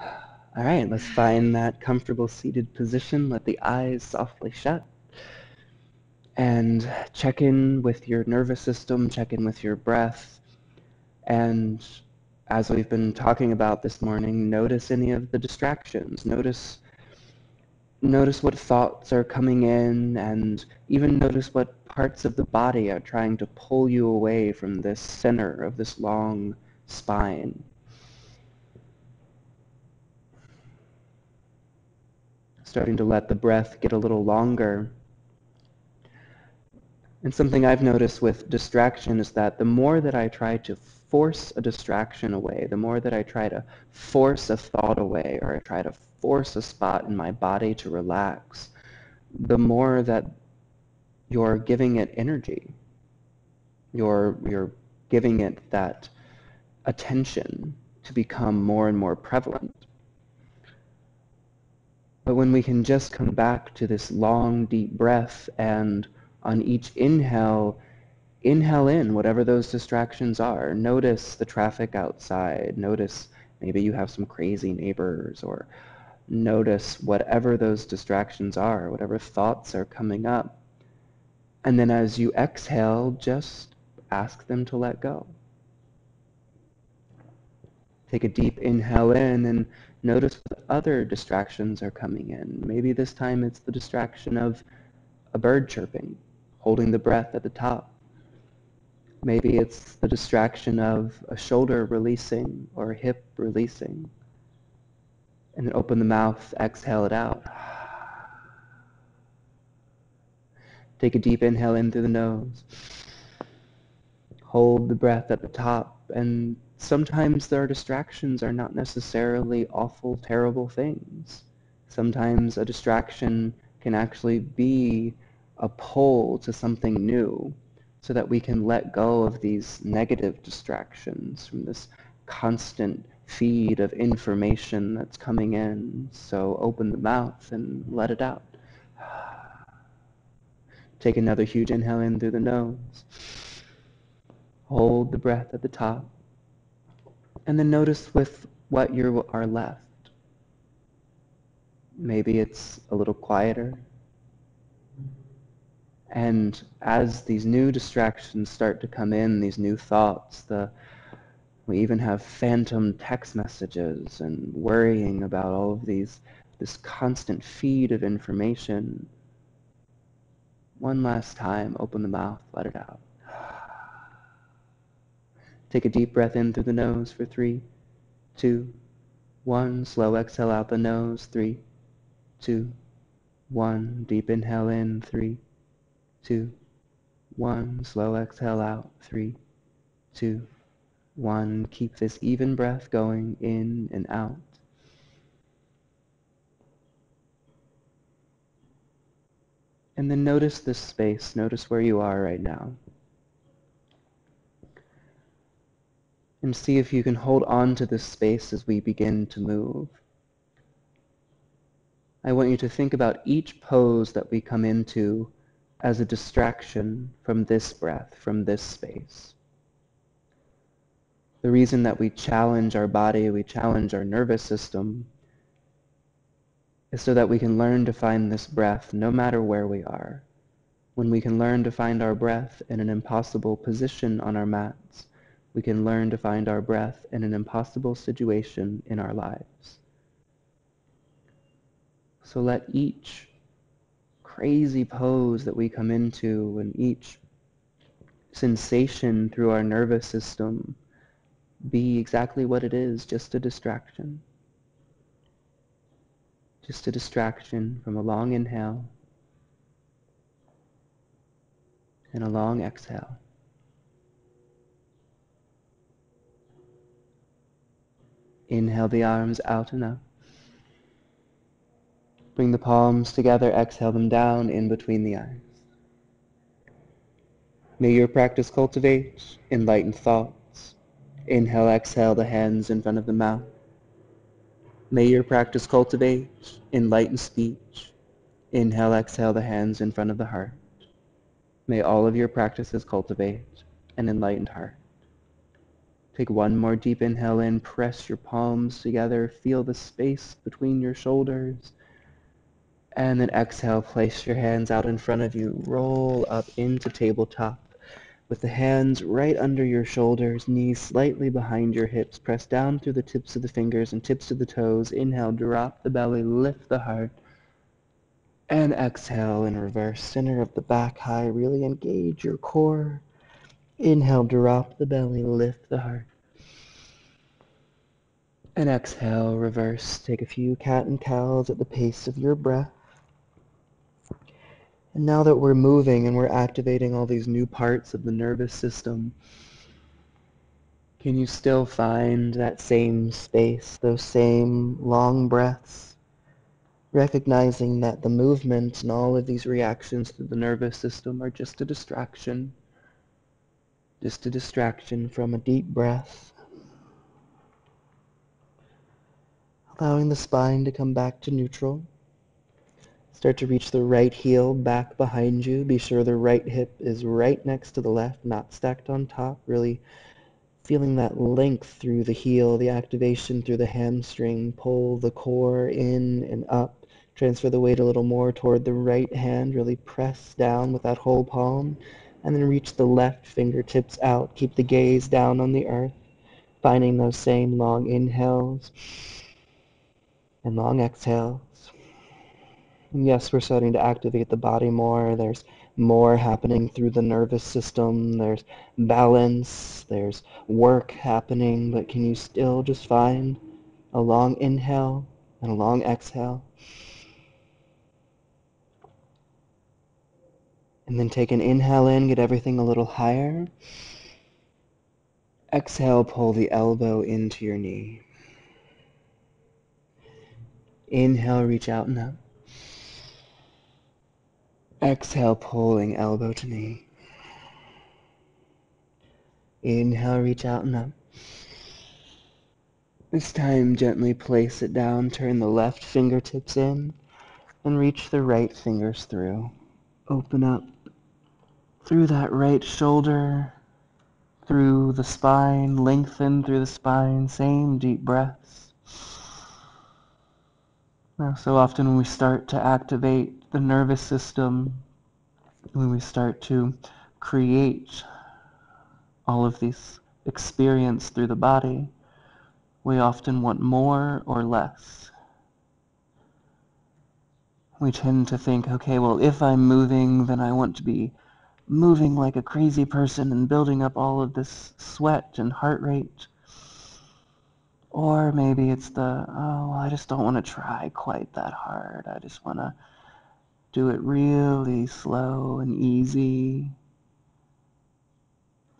All right, let's find that comfortable seated position. Let the eyes softly shut. And check in with your nervous system, check in with your breath. And as we've been talking about this morning, notice any of the distractions. Notice notice what thoughts are coming in and even notice what parts of the body are trying to pull you away from this center of this long spine. Starting to let the breath get a little longer. And something I've noticed with distraction is that the more that I try to force a distraction away, the more that I try to force a thought away, or I try to force a spot in my body to relax, the more that you're giving it energy. You're, you're giving it that attention to become more and more prevalent. But when we can just come back to this long, deep breath and on each inhale, inhale in whatever those distractions are. Notice the traffic outside. Notice maybe you have some crazy neighbors or notice whatever those distractions are, whatever thoughts are coming up. And then as you exhale, just ask them to let go. Take a deep inhale in and Notice what other distractions are coming in. Maybe this time it's the distraction of a bird chirping, holding the breath at the top. Maybe it's the distraction of a shoulder releasing or a hip releasing. And then open the mouth, exhale it out. Take a deep inhale in through the nose. Hold the breath at the top and sometimes their distractions are not necessarily awful, terrible things. Sometimes a distraction can actually be a pull to something new so that we can let go of these negative distractions from this constant feed of information that's coming in. So open the mouth and let it out. Take another huge inhale in through the nose. Hold the breath at the top and then notice with what you are left. Maybe it's a little quieter. And as these new distractions start to come in, these new thoughts, the, we even have phantom text messages and worrying about all of these, this constant feed of information. One last time, open the mouth, let it out. Take a deep breath in through the nose for three, two, one. Slow exhale out the nose. Three, two, one. Deep inhale in. Three, two, one. Slow exhale out. Three, two, one. Keep this even breath going in and out. And then notice this space. Notice where you are right now. And see if you can hold on to this space as we begin to move. I want you to think about each pose that we come into as a distraction from this breath, from this space. The reason that we challenge our body, we challenge our nervous system, is so that we can learn to find this breath no matter where we are. When we can learn to find our breath in an impossible position on our mats, we can learn to find our breath in an impossible situation in our lives. So let each crazy pose that we come into and each sensation through our nervous system be exactly what it is, just a distraction. Just a distraction from a long inhale and a long exhale. Inhale the arms out and up. Bring the palms together, exhale them down in between the eyes. May your practice cultivate enlightened thoughts. Inhale, exhale the hands in front of the mouth. May your practice cultivate enlightened speech. Inhale, exhale the hands in front of the heart. May all of your practices cultivate an enlightened heart. Take one more deep inhale in, press your palms together, feel the space between your shoulders. And then exhale, place your hands out in front of you, roll up into tabletop with the hands right under your shoulders, knees slightly behind your hips, press down through the tips of the fingers and tips of the toes. Inhale, drop the belly, lift the heart. And exhale in reverse, center of the back high, really engage your core. Inhale, drop the belly, lift the heart. And exhale, reverse. Take a few cat and cows at the pace of your breath. And now that we're moving and we're activating all these new parts of the nervous system, can you still find that same space, those same long breaths, recognizing that the movement and all of these reactions to the nervous system are just a distraction just a distraction from a deep breath. Allowing the spine to come back to neutral. Start to reach the right heel back behind you. Be sure the right hip is right next to the left, not stacked on top. Really feeling that length through the heel, the activation through the hamstring. Pull the core in and up. Transfer the weight a little more toward the right hand. Really press down with that whole palm and then reach the left fingertips out. Keep the gaze down on the earth, finding those same long inhales and long exhales. And yes, we're starting to activate the body more. There's more happening through the nervous system. There's balance. There's work happening. But can you still just find a long inhale and a long exhale? And then take an inhale in, get everything a little higher. Exhale, pull the elbow into your knee. Inhale, reach out and up. Exhale, pulling elbow to knee. Inhale, reach out and up. This time, gently place it down, turn the left fingertips in, and reach the right fingers through. Open up through that right shoulder, through the spine, lengthen through the spine, same deep breaths. Now, so often when we start to activate the nervous system, when we start to create all of this experience through the body, we often want more or less. We tend to think, okay, well, if I'm moving, then I want to be moving like a crazy person and building up all of this sweat and heart rate. Or maybe it's the, oh, I just don't want to try quite that hard. I just want to do it really slow and easy.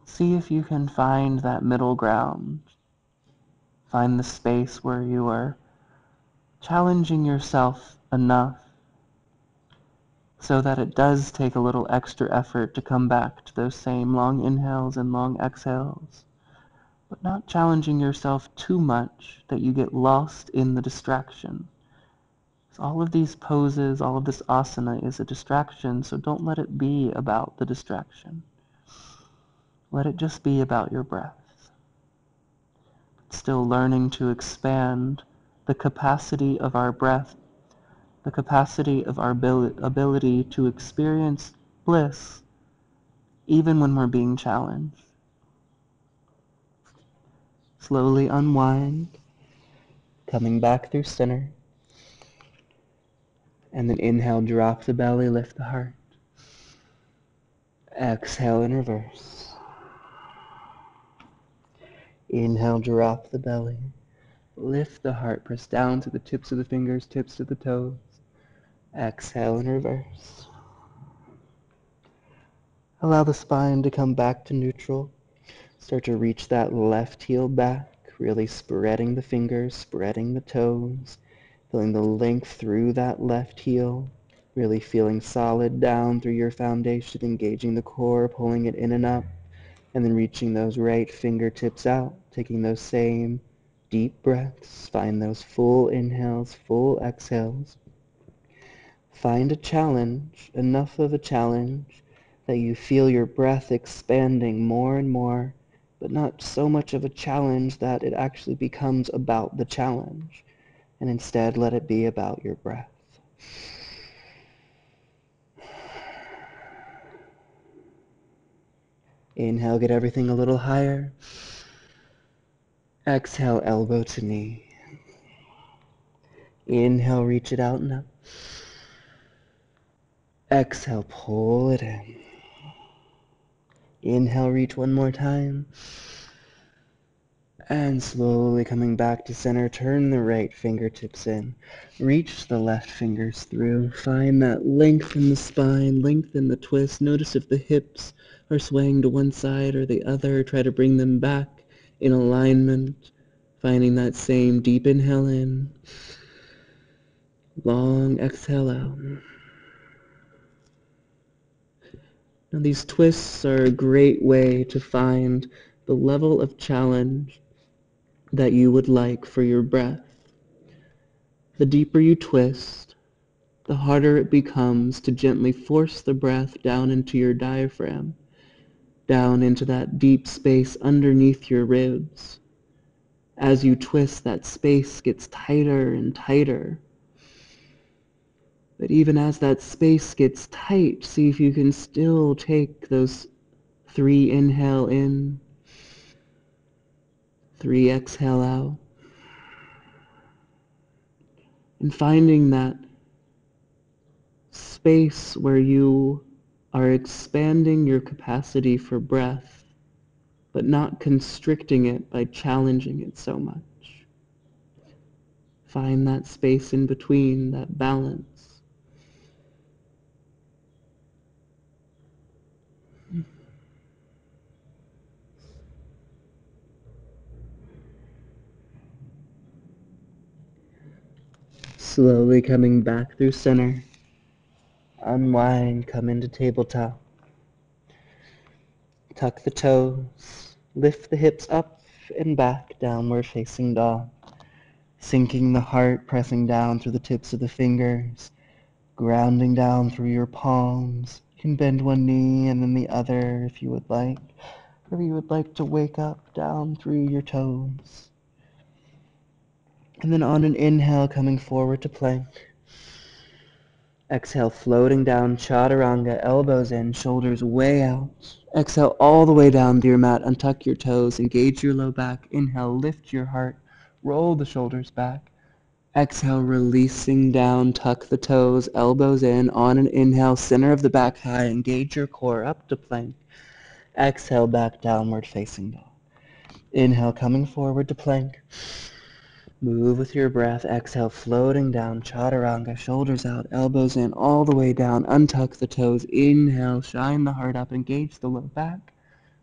See if you can find that middle ground. Find the space where you are challenging yourself enough so that it does take a little extra effort to come back to those same long inhales and long exhales, but not challenging yourself too much that you get lost in the distraction. So all of these poses, all of this asana is a distraction, so don't let it be about the distraction. Let it just be about your breath. Still learning to expand the capacity of our breath the capacity of our ability to experience bliss even when we're being challenged. Slowly unwind, coming back through center. And then inhale, drop the belly, lift the heart. Exhale in reverse. Inhale, drop the belly. Lift the heart, press down to the tips of the fingers, tips of the toes. Exhale in reverse. Allow the spine to come back to neutral. Start to reach that left heel back, really spreading the fingers, spreading the toes, feeling the length through that left heel, really feeling solid down through your foundation, engaging the core, pulling it in and up, and then reaching those right fingertips out, taking those same deep breaths. Find those full inhales, full exhales. Find a challenge, enough of a challenge, that you feel your breath expanding more and more, but not so much of a challenge that it actually becomes about the challenge. And instead, let it be about your breath. Inhale, get everything a little higher. Exhale, elbow to knee. Inhale, reach it out and up. Exhale, pull it in. Inhale, reach one more time. And slowly coming back to center, turn the right fingertips in. Reach the left fingers through. Find that length in the spine, lengthen the twist. Notice if the hips are swaying to one side or the other. Try to bring them back in alignment. Finding that same deep inhale in. Long exhale out. Now these twists are a great way to find the level of challenge that you would like for your breath. The deeper you twist, the harder it becomes to gently force the breath down into your diaphragm, down into that deep space underneath your ribs. As you twist, that space gets tighter and tighter but even as that space gets tight, see if you can still take those three inhale in, three exhale out. And finding that space where you are expanding your capacity for breath, but not constricting it by challenging it so much. Find that space in between, that balance. Slowly coming back through center. Unwind, come into tabletop. Tuck the toes. Lift the hips up and back, downward facing dog. Sinking the heart, pressing down through the tips of the fingers. Grounding down through your palms. You can bend one knee and then the other if you would like. Or you would like to wake up down through your toes. And then on an inhale, coming forward to plank. Exhale, floating down, chaturanga, elbows in, shoulders way out. Exhale all the way down to your mat, untuck your toes, engage your low back. Inhale, lift your heart, roll the shoulders back. Exhale, releasing down, tuck the toes, elbows in. On an inhale, center of the back high, engage your core up to plank. Exhale, back downward facing dog. Inhale, coming forward to plank. Move with your breath. Exhale, floating down. Chaturanga, shoulders out, elbows in, all the way down. Untuck the toes. Inhale, shine the heart up. Engage the low back.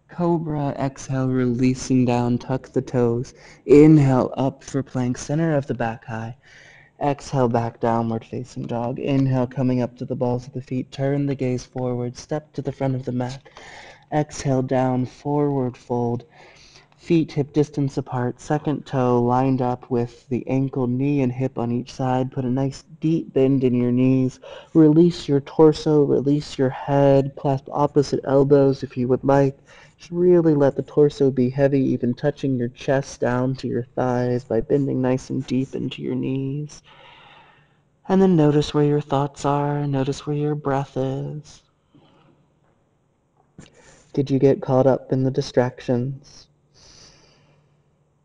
Cobra, exhale, releasing down. Tuck the toes. Inhale, up for plank. Center of the back high. Exhale, back downward facing dog. Inhale, coming up to the balls of the feet. Turn the gaze forward. Step to the front of the mat. Exhale, down, forward fold feet hip distance apart, second toe lined up with the ankle, knee, and hip on each side. Put a nice deep bend in your knees. Release your torso, release your head, clasp opposite elbows if you would like. Just really let the torso be heavy, even touching your chest down to your thighs by bending nice and deep into your knees. And then notice where your thoughts are, notice where your breath is. Did you get caught up in the distractions?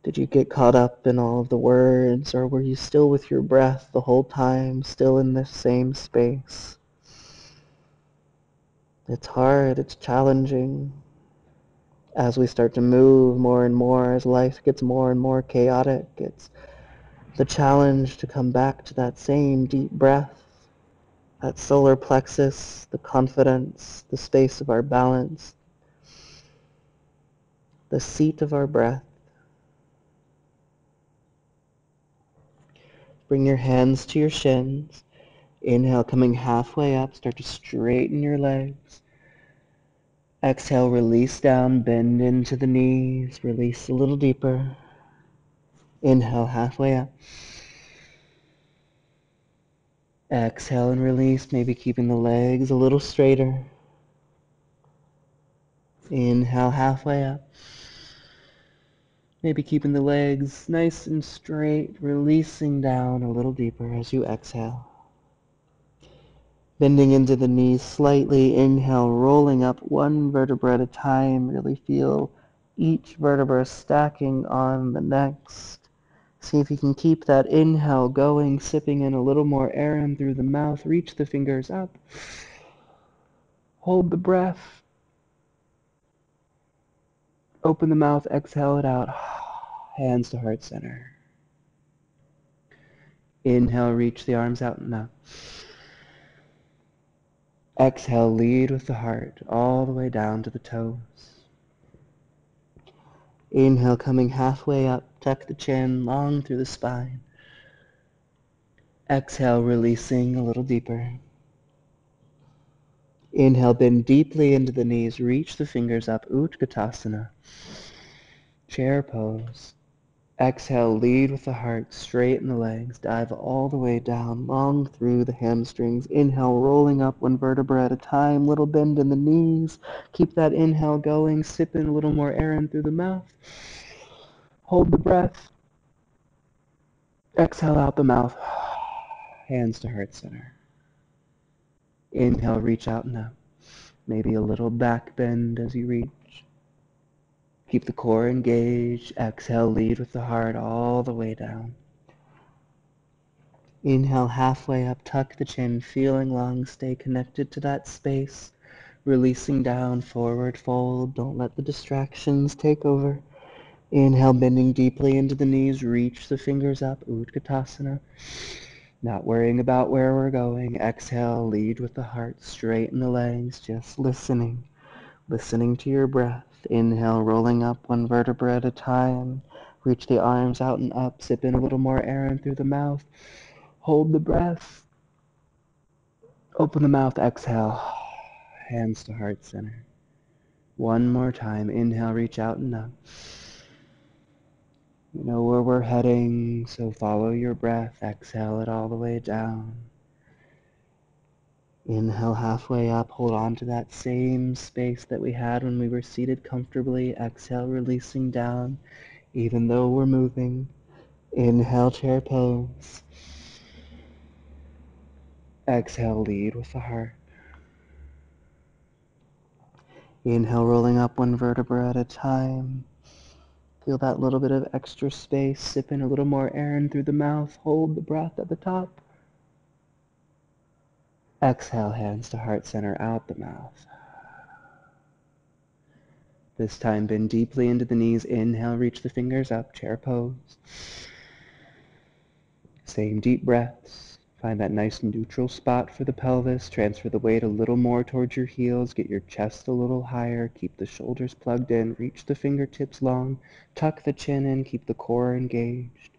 Did you get caught up in all of the words, or were you still with your breath the whole time, still in the same space? It's hard, it's challenging. As we start to move more and more, as life gets more and more chaotic, it's the challenge to come back to that same deep breath, that solar plexus, the confidence, the space of our balance, the seat of our breath. Bring your hands to your shins. Inhale, coming halfway up. Start to straighten your legs. Exhale, release down, bend into the knees. Release a little deeper. Inhale, halfway up. Exhale and release, maybe keeping the legs a little straighter. Inhale, halfway up. Maybe keeping the legs nice and straight, releasing down a little deeper as you exhale. Bending into the knees slightly, inhale, rolling up one vertebra at a time. Really feel each vertebra stacking on the next. See if you can keep that inhale going, sipping in a little more air in through the mouth. Reach the fingers up. Hold the breath. Open the mouth, exhale it out. Hands to heart center. Inhale, reach the arms out and up. Exhale, lead with the heart all the way down to the toes. Inhale, coming halfway up, tuck the chin long through the spine. Exhale, releasing a little deeper. Inhale, bend deeply into the knees, reach the fingers up, Utkatasana. Chair pose. Exhale, lead with the heart, straighten the legs, dive all the way down, long through the hamstrings. Inhale, rolling up one vertebra at a time, little bend in the knees. Keep that inhale going, sip in a little more air in through the mouth. Hold the breath. Exhale out the mouth. Hands to heart center. Inhale, reach out and up. Maybe a little back bend as you reach. Keep the core engaged. Exhale, lead with the heart all the way down. Inhale halfway up, tuck the chin, feeling long, stay connected to that space. Releasing down, forward fold. Don't let the distractions take over. Inhale, bending deeply into the knees, reach the fingers up, Utkatasana. Not worrying about where we're going. Exhale, lead with the heart, straighten the legs, just listening. Listening to your breath. Inhale, rolling up one vertebra at a time. Reach the arms out and up. Sip in a little more air in through the mouth. Hold the breath. Open the mouth. Exhale. Hands to heart center. One more time. Inhale, reach out and up. You know where we're heading, so follow your breath. Exhale it all the way down. Inhale halfway up, hold on to that same space that we had when we were seated comfortably. Exhale, releasing down, even though we're moving. Inhale, chair pose. Exhale, lead with the heart. Inhale, rolling up one vertebra at a time. Feel that little bit of extra space. Sip in a little more air in through the mouth. Hold the breath at the top. Exhale, hands to heart center out the mouth. This time bend deeply into the knees. Inhale, reach the fingers up, chair pose. Same deep breaths. Find that nice neutral spot for the pelvis. Transfer the weight a little more towards your heels. Get your chest a little higher. Keep the shoulders plugged in. Reach the fingertips long. Tuck the chin in. Keep the core engaged.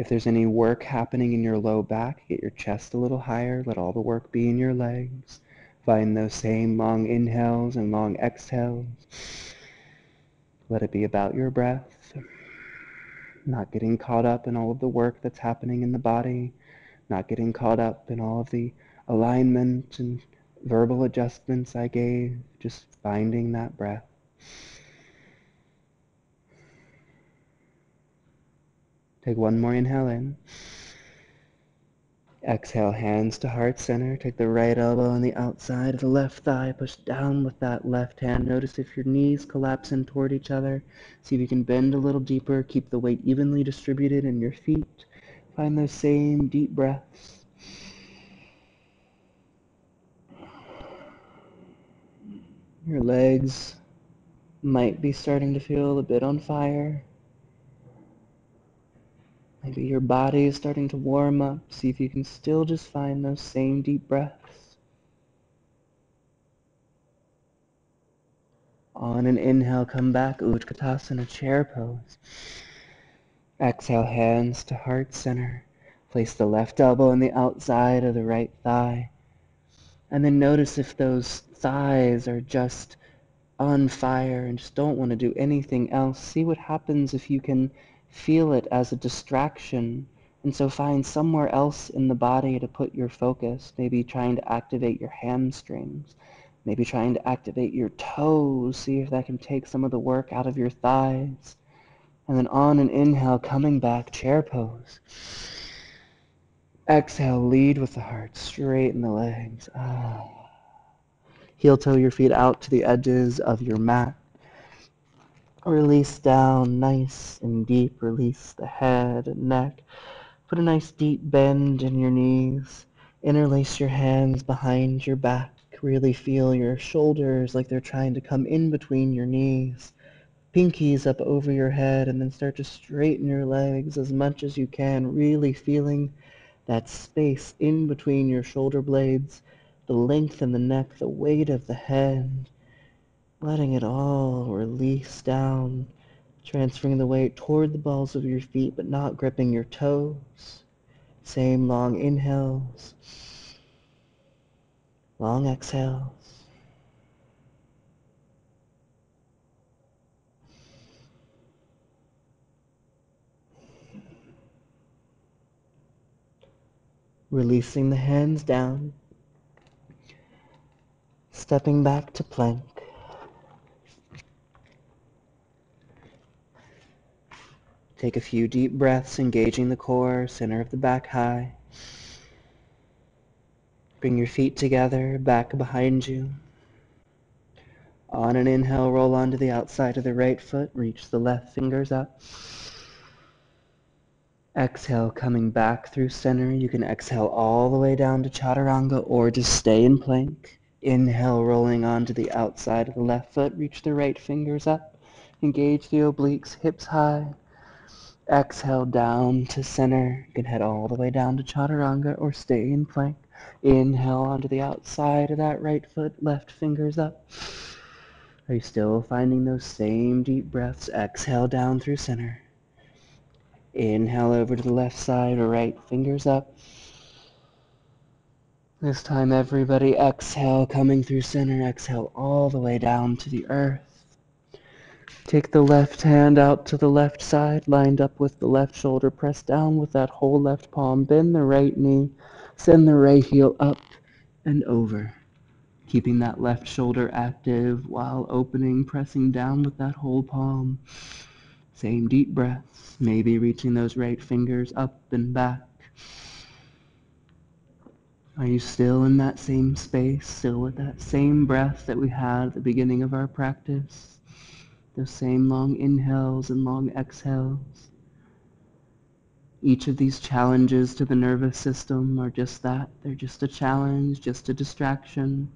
If there's any work happening in your low back, get your chest a little higher. Let all the work be in your legs. Find those same long inhales and long exhales. Let it be about your breath. Not getting caught up in all of the work that's happening in the body. Not getting caught up in all of the alignment and verbal adjustments I gave. Just finding that breath. Take one more inhale in. Exhale, hands to heart center. Take the right elbow on the outside of the left thigh. Push down with that left hand. Notice if your knees collapse in toward each other. See if you can bend a little deeper. Keep the weight evenly distributed in your feet. Find those same deep breaths. Your legs might be starting to feel a bit on fire. Maybe your body is starting to warm up. See if you can still just find those same deep breaths. On an inhale, come back, Utkatasana, chair pose. Exhale, hands to heart center. Place the left elbow on the outside of the right thigh. And then notice if those thighs are just on fire and just don't want to do anything else. See what happens if you can feel it as a distraction and so find somewhere else in the body to put your focus, maybe trying to activate your hamstrings, maybe trying to activate your toes, see if that can take some of the work out of your thighs. And then on an inhale, coming back, chair pose. Exhale, lead with the heart, straighten the legs. Ah. Heel toe your feet out to the edges of your mat. Release down nice and deep. Release the head and neck. Put a nice deep bend in your knees. Interlace your hands behind your back. Really feel your shoulders like they're trying to come in between your knees. Pinkies up over your head and then start to straighten your legs as much as you can, really feeling that space in between your shoulder blades, the length in the neck, the weight of the head, letting it all release down, transferring the weight toward the balls of your feet but not gripping your toes. Same long inhales, long exhales. Releasing the hands down, stepping back to plank. Take a few deep breaths, engaging the core, center of the back high. Bring your feet together, back behind you. On an inhale, roll onto the outside of the right foot, reach the left fingers up. Exhale, coming back through center. You can exhale all the way down to chaturanga or just stay in plank. Inhale, rolling onto the outside of the left foot, reach the right fingers up. Engage the obliques, hips high. Exhale down to center. You can head all the way down to chaturanga or stay in plank. Inhale onto the outside of that right foot, left fingers up. Are you still finding those same deep breaths? Exhale down through center. Inhale over to the left side or right, fingers up. This time everybody exhale, coming through center, exhale all the way down to the earth. Take the left hand out to the left side, lined up with the left shoulder. Press down with that whole left palm. Bend the right knee. Send the right heel up and over. Keeping that left shoulder active while opening, pressing down with that whole palm. Same deep breaths. Maybe reaching those right fingers up and back. Are you still in that same space, still with that same breath that we had at the beginning of our practice? Those same long inhales and long exhales. Each of these challenges to the nervous system are just that. They're just a challenge, just a distraction,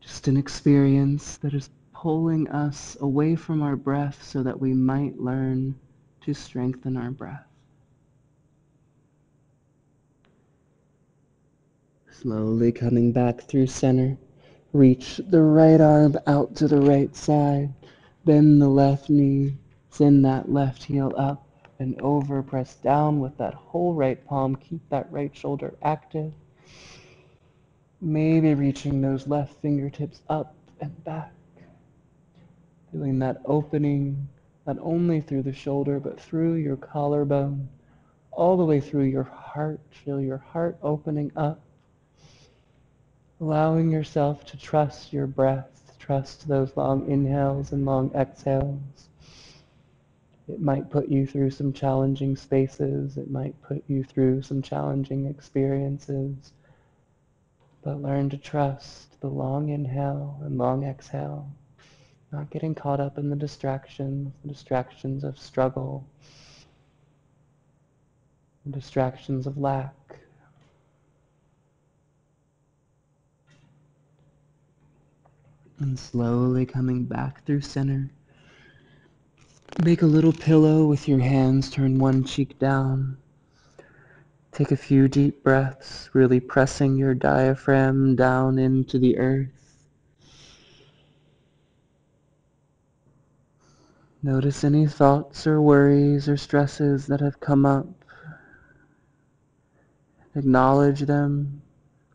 just an experience that is pulling us away from our breath so that we might learn to strengthen our breath. Slowly coming back through center. Reach the right arm out to the right side. Bend the left knee. Send that left heel up and over. Press down with that whole right palm. Keep that right shoulder active. Maybe reaching those left fingertips up and back. Feeling that opening, not only through the shoulder, but through your collarbone, all the way through your heart. Feel your heart opening up allowing yourself to trust your breath, trust those long inhales and long exhales. It might put you through some challenging spaces. It might put you through some challenging experiences. But learn to trust the long inhale and long exhale, not getting caught up in the distractions, the distractions of struggle, the distractions of lack, and slowly coming back through center. Make a little pillow with your hands, turn one cheek down. Take a few deep breaths, really pressing your diaphragm down into the earth. Notice any thoughts or worries or stresses that have come up. Acknowledge them,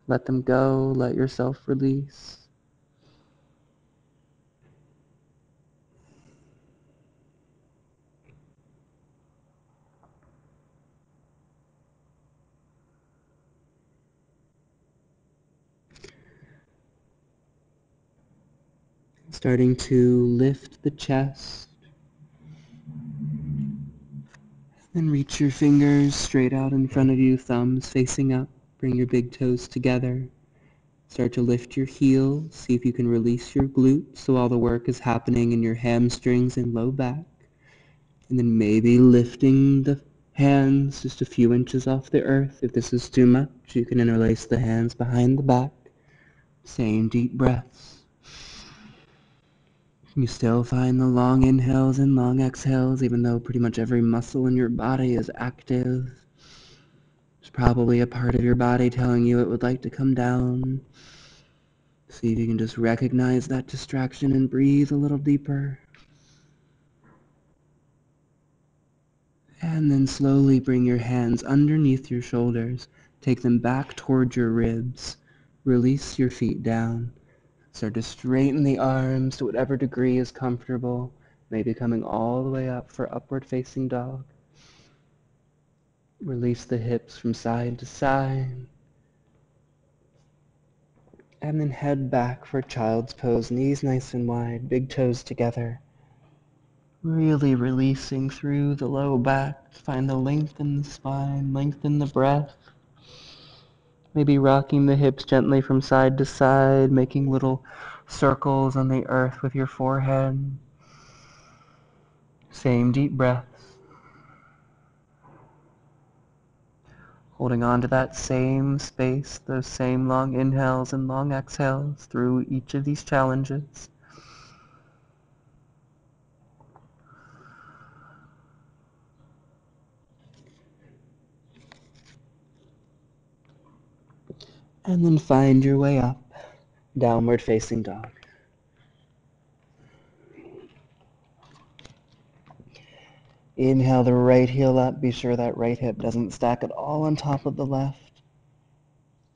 let them go, let yourself release. Starting to lift the chest, Then reach your fingers straight out in front of you, thumbs facing up. Bring your big toes together. Start to lift your heels. See if you can release your glutes so all the work is happening in your hamstrings and low back. And then maybe lifting the hands just a few inches off the earth. If this is too much, you can interlace the hands behind the back. Same deep breaths. You still find the long inhales and long exhales, even though pretty much every muscle in your body is active. There's probably a part of your body telling you it would like to come down. See if you can just recognize that distraction and breathe a little deeper. And then slowly bring your hands underneath your shoulders. Take them back towards your ribs. Release your feet down. Start to straighten the arms to whatever degree is comfortable, maybe coming all the way up for upward facing dog. Release the hips from side to side. And then head back for child's pose, knees nice and wide, big toes together. Really releasing through the low back. Find the length in the spine, lengthen the breath. Maybe rocking the hips gently from side to side, making little circles on the earth with your forehead. Same deep breaths. Holding on to that same space, those same long inhales and long exhales through each of these challenges. And then find your way up, downward facing dog. Inhale the right heel up. Be sure that right hip doesn't stack at all on top of the left.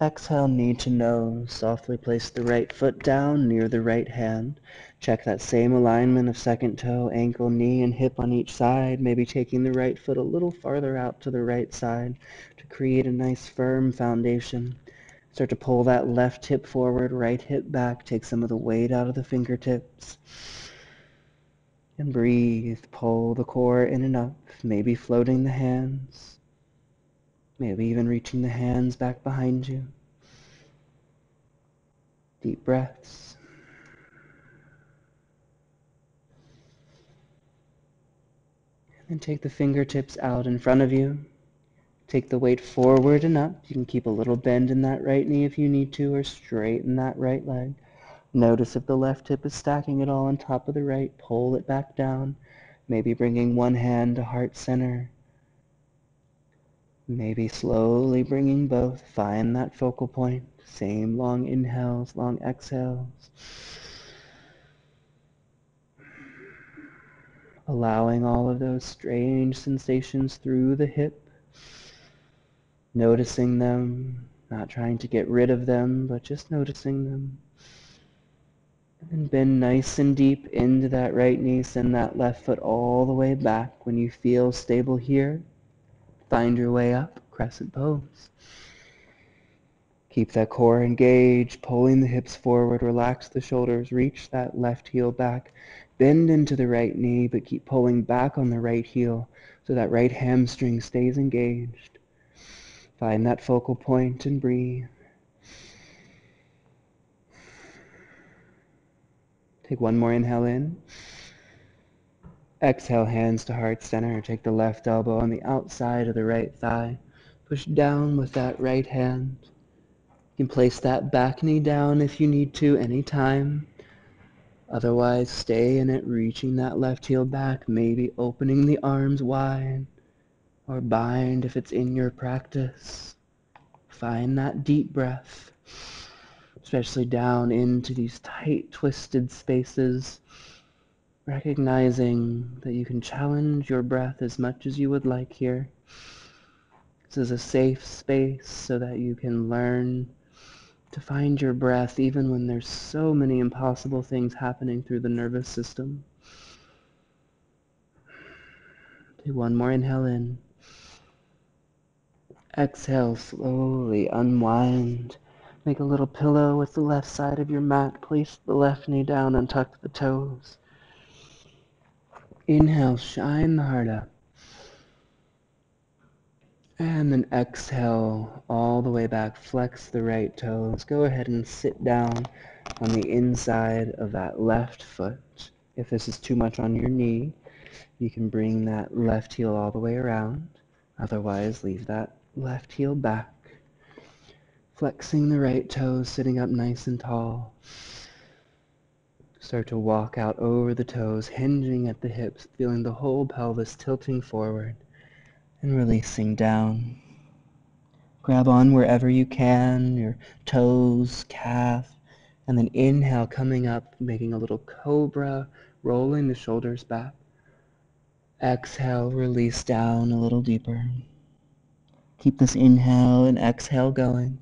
Exhale, knee to nose. Softly place the right foot down near the right hand. Check that same alignment of second toe, ankle, knee, and hip on each side. Maybe taking the right foot a little farther out to the right side to create a nice firm foundation. Start to pull that left hip forward, right hip back. Take some of the weight out of the fingertips. And breathe. Pull the core in and up. Maybe floating the hands. Maybe even reaching the hands back behind you. Deep breaths. And then take the fingertips out in front of you. Take the weight forward and up. You can keep a little bend in that right knee if you need to, or straighten that right leg. Notice if the left hip is stacking it all on top of the right. Pull it back down. Maybe bringing one hand to heart center. Maybe slowly bringing both. Find that focal point. Same long inhales, long exhales. Allowing all of those strange sensations through the hip noticing them, not trying to get rid of them, but just noticing them. And bend nice and deep into that right knee. Send that left foot all the way back. When you feel stable here, find your way up, crescent pose. Keep that core engaged, pulling the hips forward, relax the shoulders, reach that left heel back, bend into the right knee, but keep pulling back on the right heel so that right hamstring stays engaged. Find that focal point and breathe. Take one more inhale in. Exhale, hands to heart center. Take the left elbow on the outside of the right thigh. Push down with that right hand. You can place that back knee down if you need to anytime. Otherwise, stay in it, reaching that left heel back, maybe opening the arms wide or bind if it's in your practice. Find that deep breath, especially down into these tight, twisted spaces, recognizing that you can challenge your breath as much as you would like here. This is a safe space so that you can learn to find your breath even when there's so many impossible things happening through the nervous system. Take one more inhale in. Exhale, slowly unwind. Make a little pillow with the left side of your mat. Place the left knee down and tuck the toes. Inhale, shine the heart up. And then exhale all the way back. Flex the right toes. Go ahead and sit down on the inside of that left foot. If this is too much on your knee, you can bring that left heel all the way around. Otherwise, leave that left heel back. Flexing the right toes, sitting up nice and tall. Start to walk out over the toes, hinging at the hips, feeling the whole pelvis tilting forward and releasing down. Grab on wherever you can, your toes, calf, and then inhale, coming up, making a little cobra, rolling the shoulders back. Exhale, release down a little deeper. Keep this inhale and exhale going.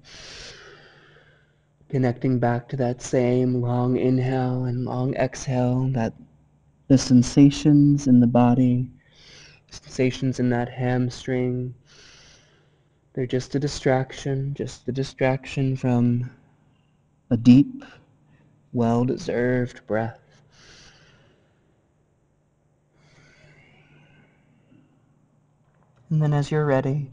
Connecting back to that same long inhale and long exhale, that the sensations in the body sensations in that hamstring. They're just a distraction, just a distraction from a deep, well-deserved breath. And then as you're ready,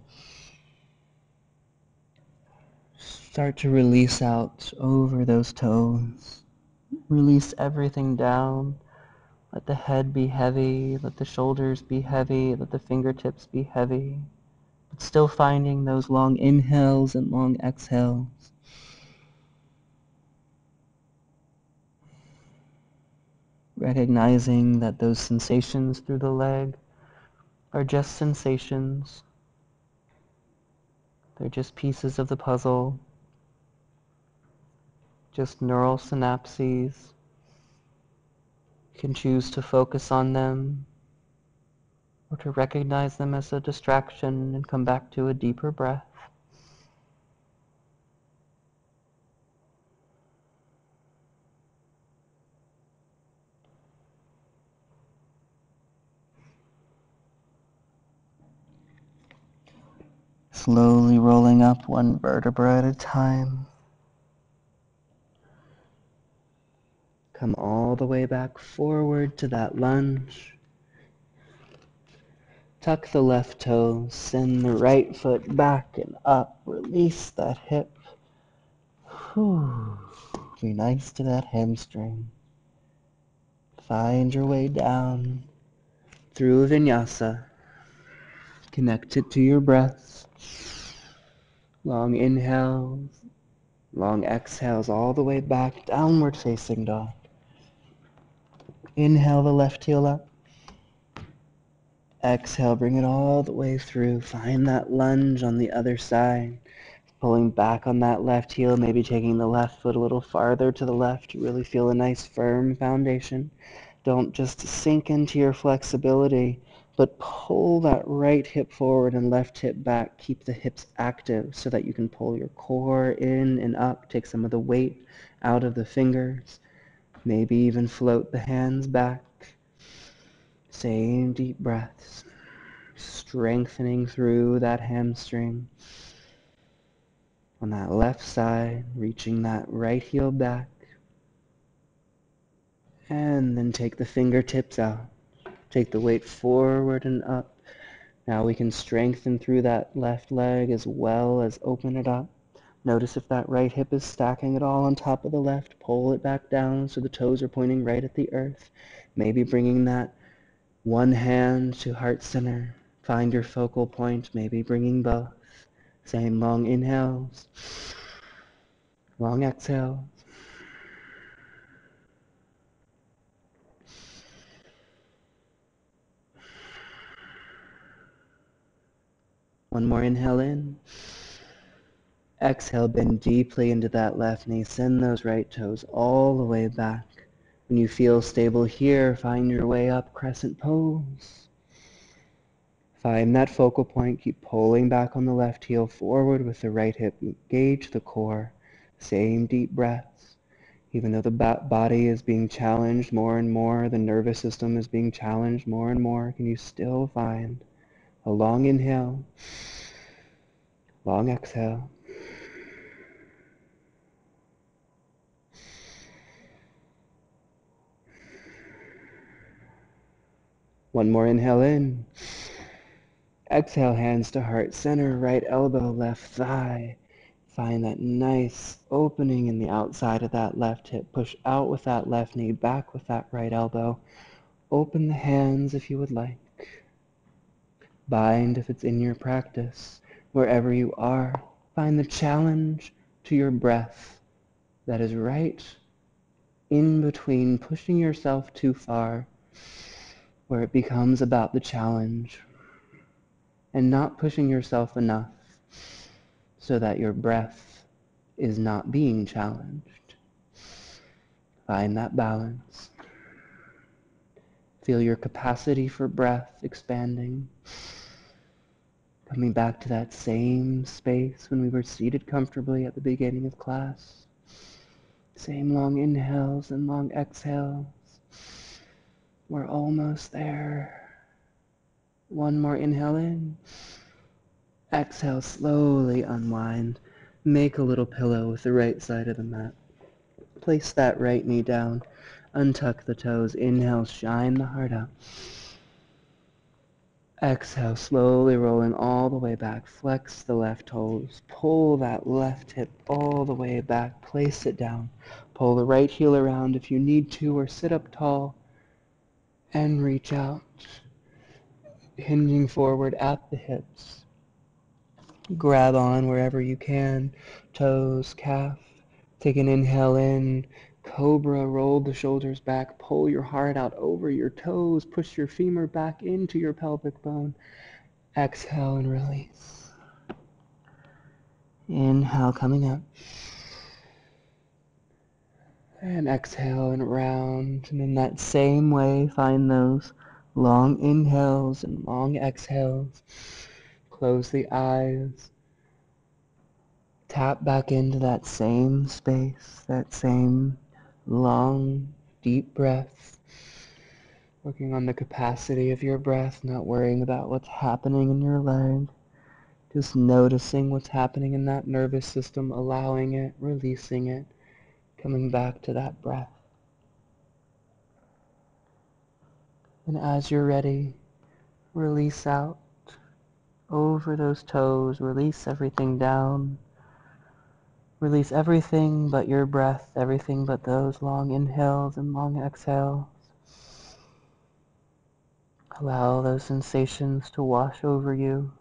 start to release out over those toes. Release everything down let the head be heavy, let the shoulders be heavy, let the fingertips be heavy, but still finding those long inhales and long exhales. Recognizing that those sensations through the leg are just sensations. They're just pieces of the puzzle, just neural synapses You can choose to focus on them or to recognize them as a distraction and come back to a deeper breath. Slowly rolling up one vertebra at a time. Come all the way back forward to that lunge. Tuck the left toe, send the right foot back and up. Release that hip. Whew. Be nice to that hamstring. Find your way down through vinyasa. Connect it to your breath. Long inhales, long exhales all the way back, downward facing dog. Inhale the left heel up. Exhale, bring it all the way through. Find that lunge on the other side. Pulling back on that left heel, maybe taking the left foot a little farther to the left. Really feel a nice firm foundation. Don't just sink into your flexibility, but pull that right hip forward and left hip back. Keep the hips active so that you can pull your core in and up. Take some of the weight out of the fingers. Maybe even float the hands back. Same deep breaths. Strengthening through that hamstring. On that left side, reaching that right heel back. And then take the fingertips out. Take the weight forward and up. Now we can strengthen through that left leg as well as open it up. Notice if that right hip is stacking at all on top of the left. Pull it back down so the toes are pointing right at the earth. Maybe bringing that one hand to heart center. Find your focal point, maybe bringing both. Same long inhales. Long exhales. One more inhale in. Exhale, bend deeply into that left knee. Send those right toes all the way back. When you feel stable here, find your way up, crescent pose. Find that focal point. Keep pulling back on the left heel forward with the right hip. Engage the core. Same deep breaths. Even though the body is being challenged more and more, the nervous system is being challenged more and more, can you still find a long inhale, long exhale, One more inhale in. Exhale, hands to heart center, right elbow, left thigh. Find that nice opening in the outside of that left hip. Push out with that left knee, back with that right elbow. Open the hands if you would like. Bind if it's in your practice. Wherever you are, find the challenge to your breath that is right in between pushing yourself too far, where it becomes about the challenge, and not pushing yourself enough so that your breath is not being challenged. Find that balance. Feel your capacity for breath expanding. Coming back to that same space when we were seated comfortably at the beginning of class. Same long inhales and long exhales. We're almost there. One more inhale in. Exhale, slowly unwind. Make a little pillow with the right side of the mat. Place that right knee down. Untuck the toes. Inhale, shine the heart out. Exhale, slowly rolling all the way back. Flex the left toes. Pull that left hip all the way back. Place it down. Pull the right heel around if you need to, or sit up tall and reach out. Hinging forward at the hips. Grab on wherever you can. Toes, calf. Take an inhale in. Cobra, roll the shoulders back, pull your heart out over your toes, push your femur back into your pelvic bone. Exhale and release. Inhale, coming up. And exhale and round. And in that same way, find those long inhales and long exhales. Close the eyes. Tap back into that same space, that same long, deep breath. Working on the capacity of your breath, not worrying about what's happening in your leg. Just noticing what's happening in that nervous system, allowing it, releasing it, coming back to that breath. And as you're ready, release out over those toes, release everything down. Release everything but your breath, everything but those long inhales and long exhales. Allow those sensations to wash over you.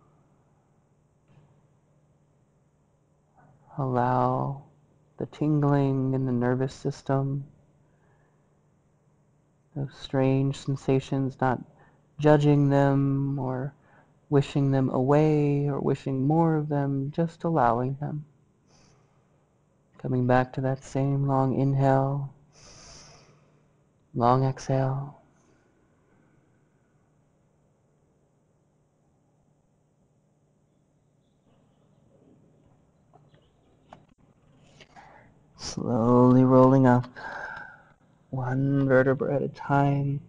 Allow the tingling in the nervous system, those strange sensations, not judging them or wishing them away or wishing more of them, just allowing them. Coming back to that same long inhale, long exhale. Slowly rolling up, one vertebra at a time.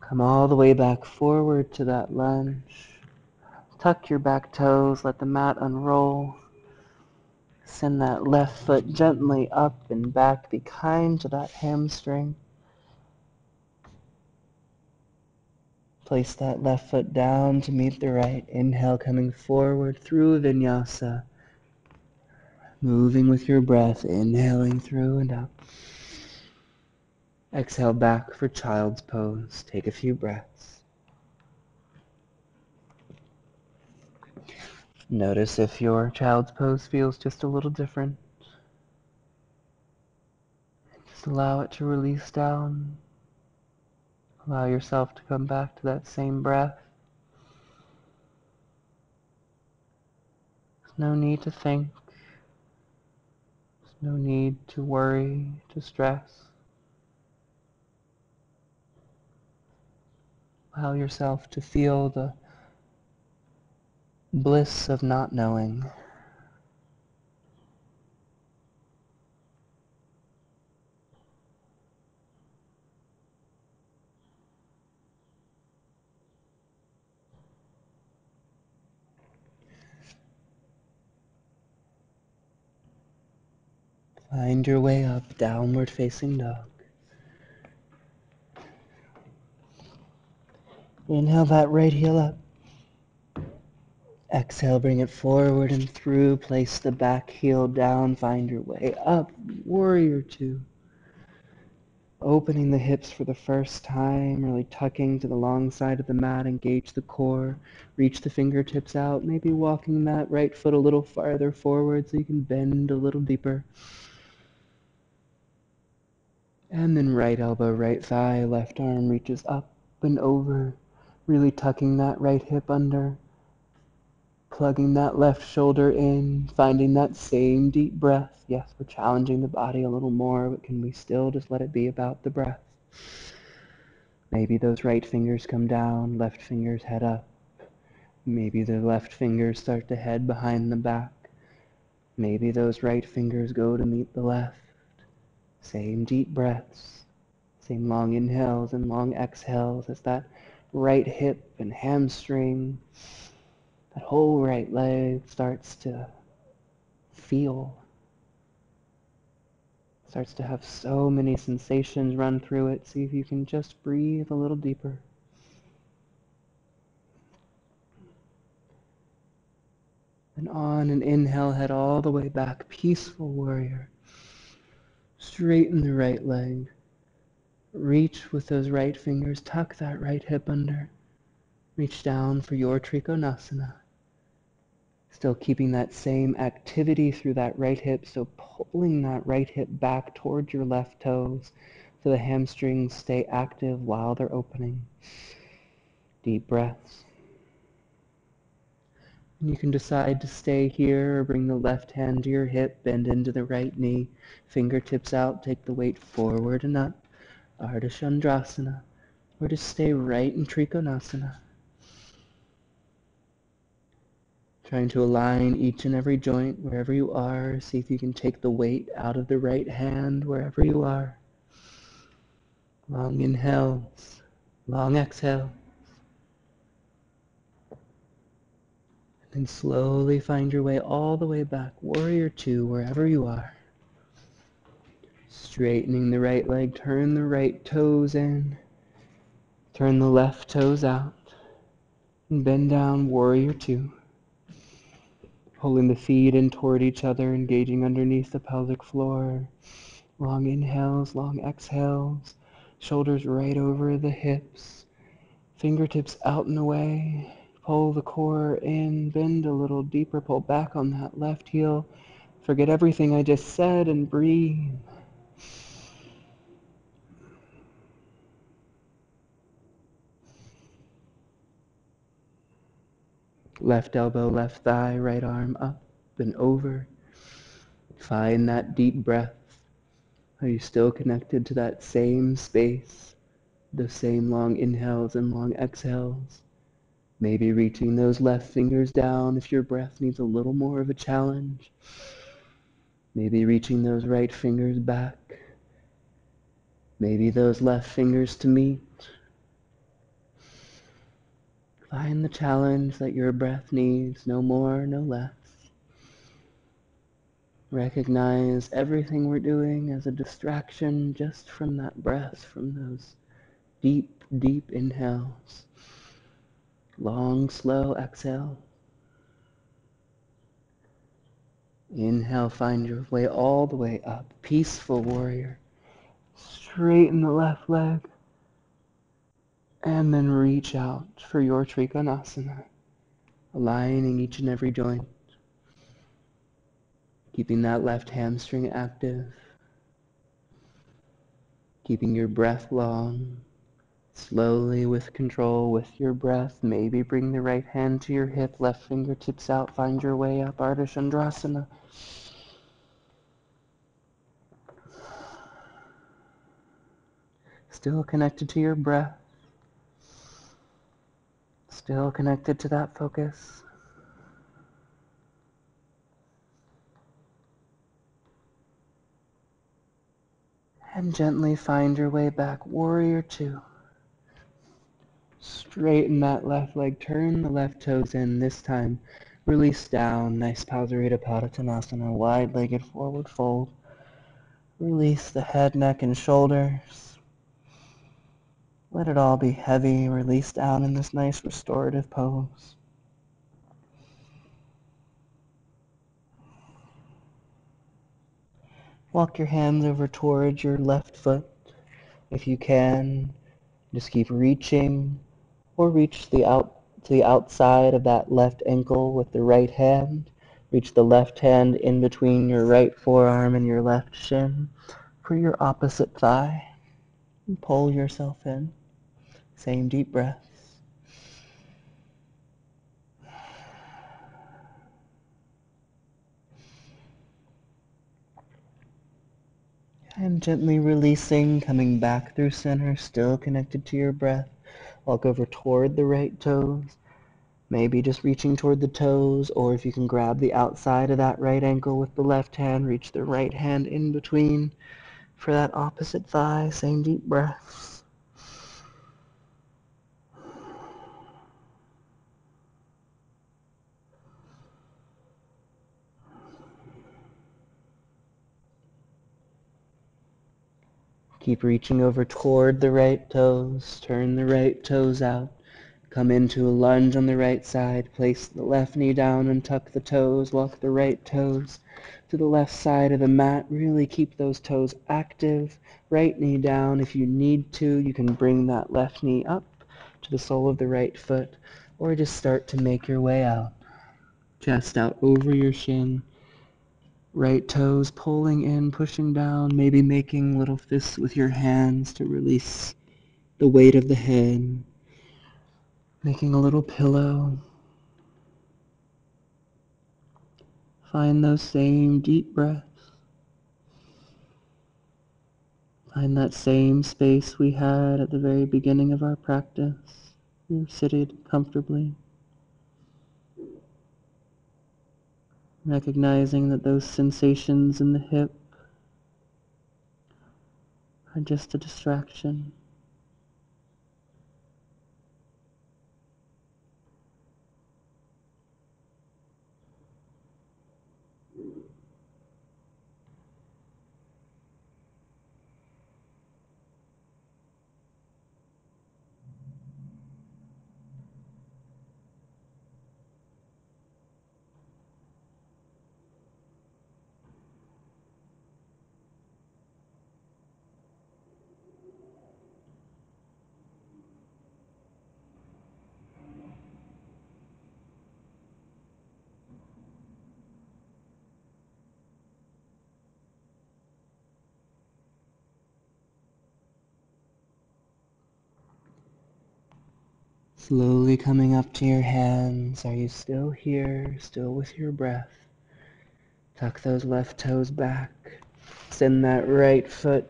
Come all the way back forward to that lunge. Tuck your back toes, let the mat unroll. Send that left foot gently up and back. Be kind to that hamstring. Place that left foot down to meet the right. Inhale coming forward through vinyasa. Moving with your breath, inhaling through and up. Exhale back for child's pose. Take a few breaths. Notice if your child's pose feels just a little different. Just allow it to release down. Allow yourself to come back to that same breath. There's no need to think. No need to worry, to stress. Allow yourself to feel the bliss of not knowing. Find your way up, downward facing dog. Inhale that right heel up. Exhale, bring it forward and through. Place the back heel down. Find your way up. Warrior two. Opening the hips for the first time, really tucking to the long side of the mat, engage the core, reach the fingertips out, maybe walking that right foot a little farther forward so you can bend a little deeper. And then right elbow, right thigh, left arm reaches up and over, really tucking that right hip under, plugging that left shoulder in, finding that same deep breath. Yes, we're challenging the body a little more, but can we still just let it be about the breath? Maybe those right fingers come down, left fingers head up. Maybe the left fingers start to head behind the back. Maybe those right fingers go to meet the left. Same deep breaths, same long inhales and long exhales as that right hip and hamstring that whole right leg starts to feel, starts to have so many sensations run through it. See if you can just breathe a little deeper. And on an inhale, head all the way back. Peaceful warrior. Straighten the right leg. Reach with those right fingers. Tuck that right hip under. Reach down for your Trikonasana. Still keeping that same activity through that right hip, so pulling that right hip back towards your left toes so the hamstrings stay active while they're opening. Deep breaths. And you can decide to stay here or bring the left hand to your hip, bend into the right knee, fingertips out, take the weight forward and up, Ardha Chandrasana, or just stay right in Trikonasana. Trying to align each and every joint wherever you are. See if you can take the weight out of the right hand wherever you are. Long inhales, long exhale. Then slowly find your way all the way back, warrior two, wherever you are. Straightening the right leg, turn the right toes in. Turn the left toes out. And bend down, warrior two pulling the feet in toward each other, engaging underneath the pelvic floor. Long inhales, long exhales, shoulders right over the hips, fingertips out and away. Pull the core in, bend a little deeper, pull back on that left heel. Forget everything I just said and breathe. Left elbow, left thigh, right arm up and over. Find that deep breath. Are you still connected to that same space? The same long inhales and long exhales? Maybe reaching those left fingers down if your breath needs a little more of a challenge. Maybe reaching those right fingers back. Maybe those left fingers to meet. Find the challenge that your breath needs, no more, no less. Recognize everything we're doing as a distraction just from that breath, from those deep, deep inhales. Long, slow exhale. Inhale, find your way all the way up. Peaceful warrior. Straighten the left leg. And then reach out for your Trikonasana, aligning each and every joint, keeping that left hamstring active, keeping your breath long, slowly with control with your breath. Maybe bring the right hand to your hip, left fingertips out, find your way up, Ardha Chandrasana. Still connected to your breath. Still connected to that focus. And gently find your way back. Warrior two. Straighten that left leg, turn the left toes in this time. Release down, nice Prasarita Padottanasana, wide-legged forward fold. Release the head, neck, and shoulders. Let it all be heavy, release down in this nice restorative pose. Walk your hands over towards your left foot if you can. Just keep reaching or reach the out to the outside of that left ankle with the right hand. Reach the left hand in between your right forearm and your left shin for your opposite thigh. And pull yourself in. Same deep breaths. And gently releasing, coming back through center, still connected to your breath. Walk over toward the right toes. Maybe just reaching toward the toes, or if you can grab the outside of that right ankle with the left hand, reach the right hand in between for that opposite thigh. Same deep breath. Keep reaching over toward the right toes. Turn the right toes out. Come into a lunge on the right side. Place the left knee down and tuck the toes. Walk the right toes to the left side of the mat. Really keep those toes active. Right knee down. If you need to, you can bring that left knee up to the sole of the right foot or just start to make your way out. Chest out over your shin right toes pulling in, pushing down, maybe making little fists with your hands to release the weight of the head, making a little pillow. Find those same deep breaths. Find that same space we had at the very beginning of our practice. You're seated comfortably. Recognizing that those sensations in the hip are just a distraction. Slowly coming up to your hands. Are you still here? Still with your breath? Tuck those left toes back. Send that right foot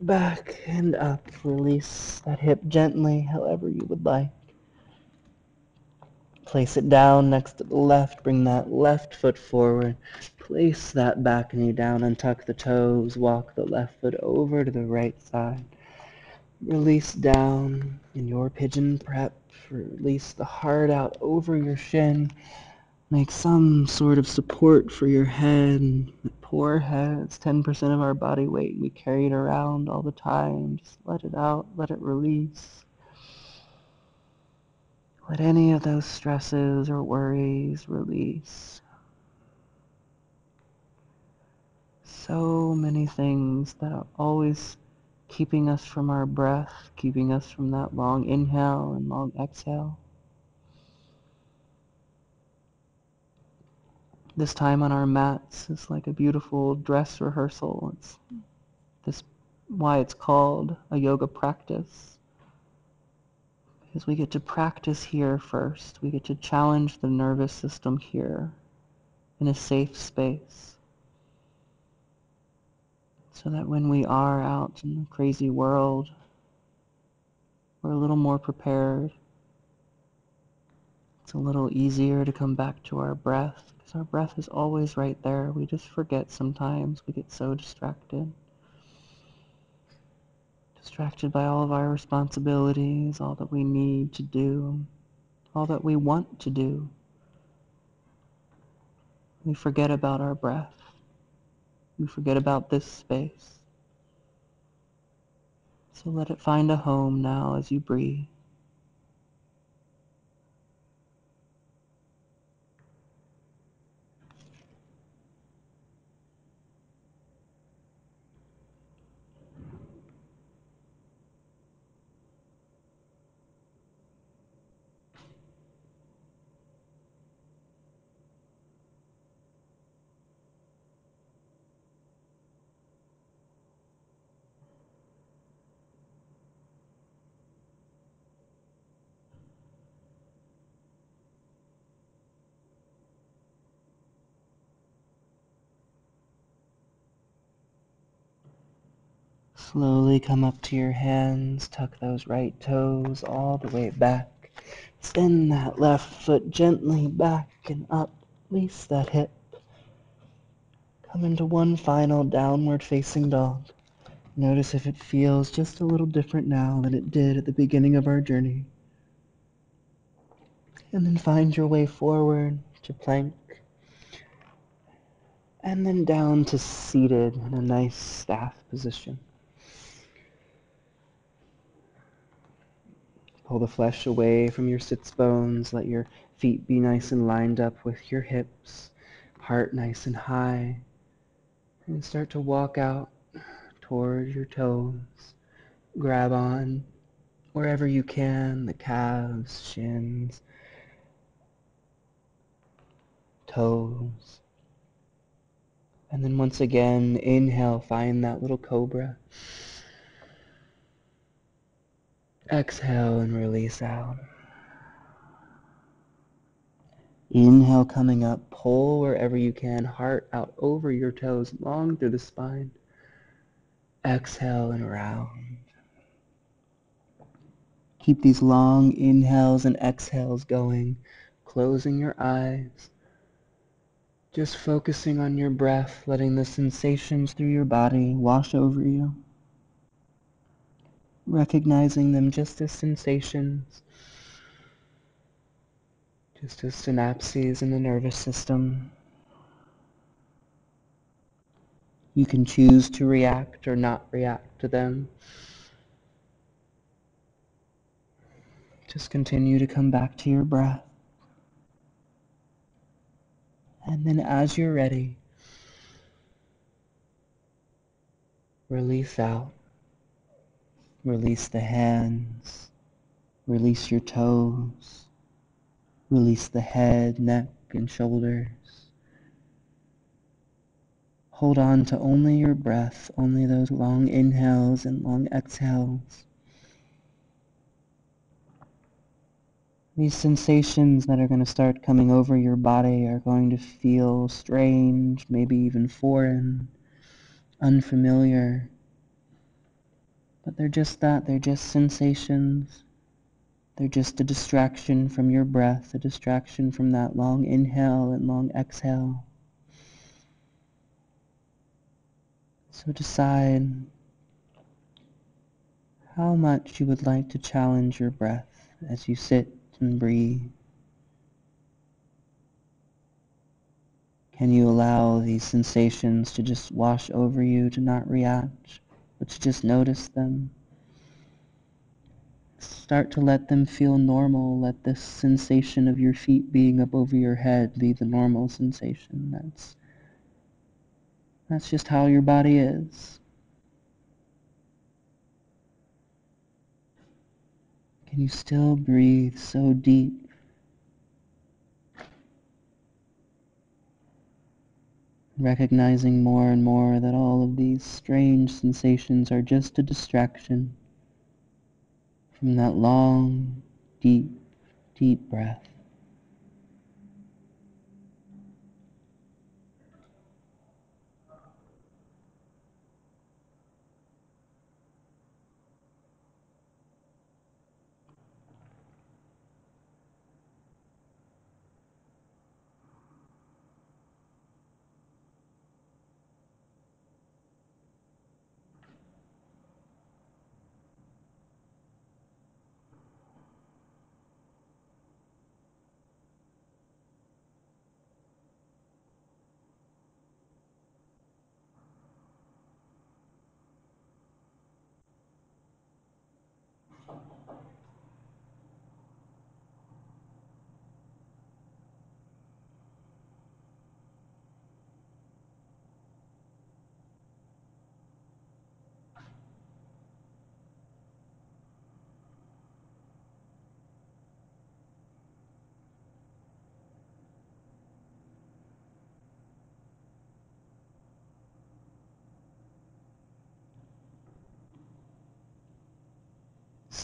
back and up. Release that hip gently, however you would like. Place it down next to the left. Bring that left foot forward. Place that back knee down and tuck the toes. Walk the left foot over to the right side. Release down in your pigeon prep. Release the heart out over your shin. Make some sort of support for your head. Poor head. It's 10% of our body weight. We carry it around all the time. Just let it out. Let it release. Let any of those stresses or worries release. So many things that are always keeping us from our breath, keeping us from that long inhale and long exhale. This time on our mats is like a beautiful dress rehearsal. It's this why it's called a yoga practice. Because we get to practice here first. We get to challenge the nervous system here in a safe space so that when we are out in the crazy world, we're a little more prepared. It's a little easier to come back to our breath because our breath is always right there. We just forget sometimes. We get so distracted. Distracted by all of our responsibilities, all that we need to do, all that we want to do. We forget about our breath. We forget about this space. So let it find a home now as you breathe. Slowly come up to your hands, tuck those right toes all the way back. Send that left foot gently back and up, release that hip. Come into one final downward facing dog. Notice if it feels just a little different now than it did at the beginning of our journey. And then find your way forward to plank. And then down to seated in a nice staff position. Pull the flesh away from your sits bones. Let your feet be nice and lined up with your hips. Heart nice and high. And start to walk out toward your toes. Grab on wherever you can, the calves, shins, toes. And then once again, inhale, find that little cobra. Exhale and release out. Inhale coming up, pull wherever you can, heart out over your toes, long through the spine. Exhale and round. Keep these long inhales and exhales going, closing your eyes. Just focusing on your breath, letting the sensations through your body wash over you. Recognizing them just as sensations, just as synapses in the nervous system. You can choose to react or not react to them. Just continue to come back to your breath. And then as you're ready, release out. Release the hands. Release your toes. Release the head, neck, and shoulders. Hold on to only your breath, only those long inhales and long exhales. These sensations that are going to start coming over your body are going to feel strange, maybe even foreign, unfamiliar. But they're just that, they're just sensations. They're just a distraction from your breath, a distraction from that long inhale and long exhale. So decide how much you would like to challenge your breath as you sit and breathe. Can you allow these sensations to just wash over you, to not react, to just notice them? Start to let them feel normal. Let this sensation of your feet being up over your head be the normal sensation. That's that's just how your body is. Can you still breathe so deep? Recognizing more and more that all of these strange sensations are just a distraction from that long, deep, deep breath.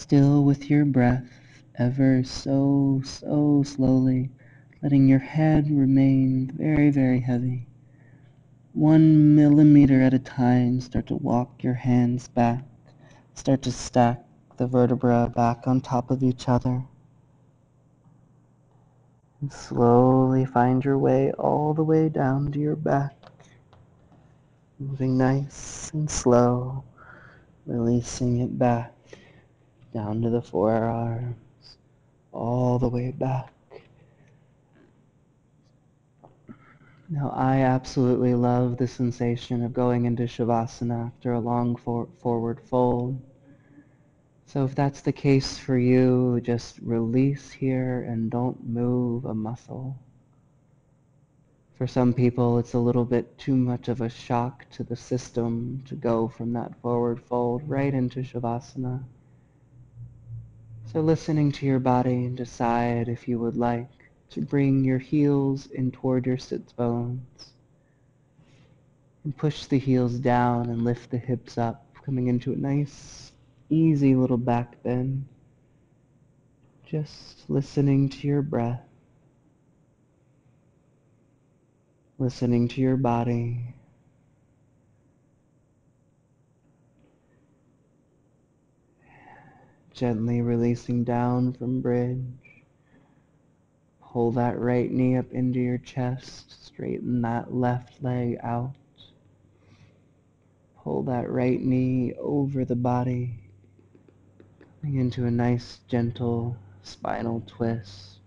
Still with your breath, ever so, so slowly, letting your head remain very, very heavy. one millimeter at a time, start to walk your hands back. Start to stack the vertebra back on top of each other. And slowly find your way all the way down to your back. Moving nice and slow, releasing it back down to the forearms, all the way back. Now, I absolutely love the sensation of going into Shavasana after a long for- forward fold. So if that's the case for you, just release here and don't move a muscle. For some people, it's a little bit too much of a shock to the system to go from that forward fold right into Shavasana. So listening to your body, and decide if you would like to bring your heels in toward your sits bones. And push the heels down and lift the hips up, coming into a nice, easy little back bend. Just listening to your breath. Listening to your body. Gently releasing down from bridge. Pull that right knee up into your chest. Straighten that left leg out. Pull that right knee over the body. Coming into a nice gentle spinal twist.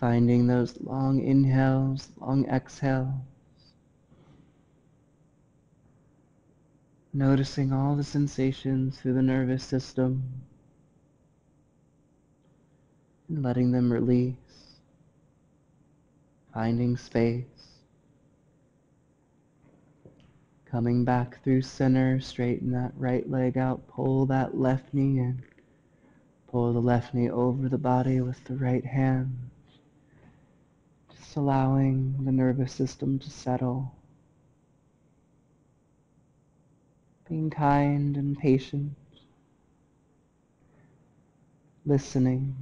Finding those long inhales, long exhales. Noticing all the sensations through the nervous system and letting them release, finding space, coming back through center, straighten that right leg out, pull that left knee in, pull the left knee over the body with the right hand, just allowing the nervous system to settle, being kind and patient, listening.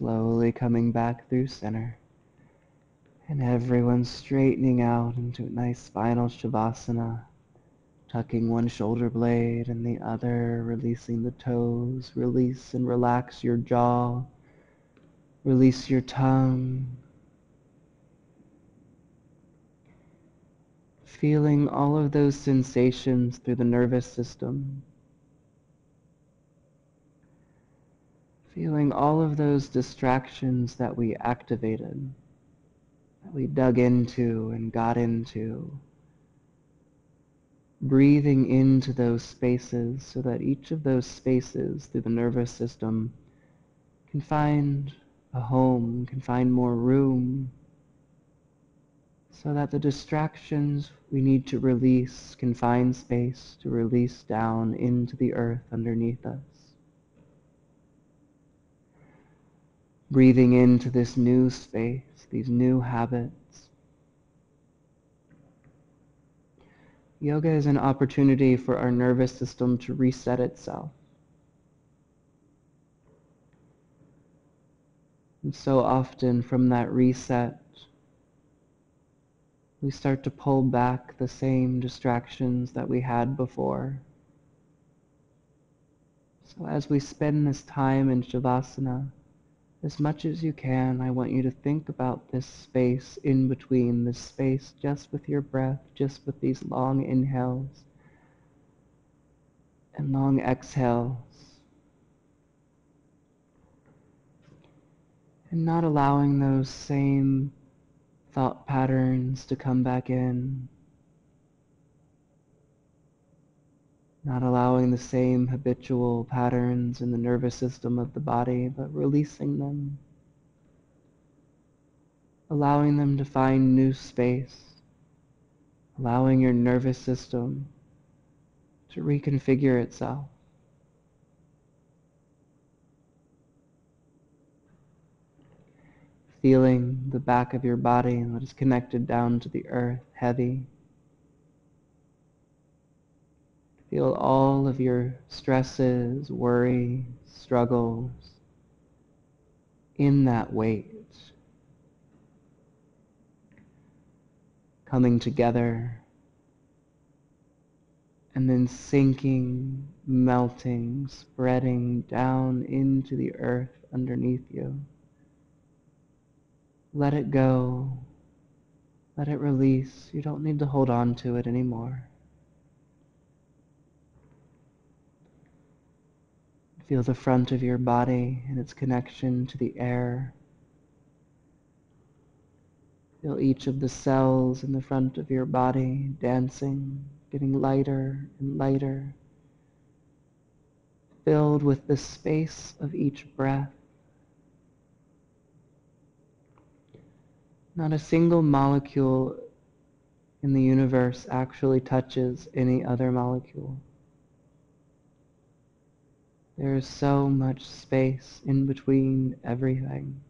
slowly coming back through center. And everyone straightening out into a nice spinal shavasana, tucking one shoulder blade and the other, releasing the toes. Release and relax your jaw. Release your tongue. Feeling all of those sensations through the nervous system. Feeling all of those distractions that we activated, that we dug into and got into. Breathing into those spaces so that each of those spaces through the nervous system can find a home, can find more room, so that the distractions we need to release can find space to release down into the earth underneath us. breathing into this new space, these new habits. Yoga is an opportunity for our nervous system to reset itself. And so often from that reset, we start to pull back the same distractions that we had before. So as we spend this time in Shavasana, as much as you can, I want you to think about this space in between, this space just with your breath, just with these long inhales and long exhales. And not allowing those same thought patterns to come back in. not allowing the same habitual patterns in the nervous system of the body, but releasing them, allowing them to find new space, allowing your nervous system to reconfigure itself. Feeling the back of your body that is connected down to the earth, heavy. Feel all of your stresses, worries, struggles in that weight. Coming together and then sinking, melting, spreading down into the earth underneath you. Let it go. Let it release. You don't need to hold on to it anymore. Feel the front of your body and its connection to the air. Feel each of the cells in the front of your body dancing, getting lighter and lighter, filled with the space of each breath. Not a single molecule in the universe actually touches any other molecule. There is so much space in between everything.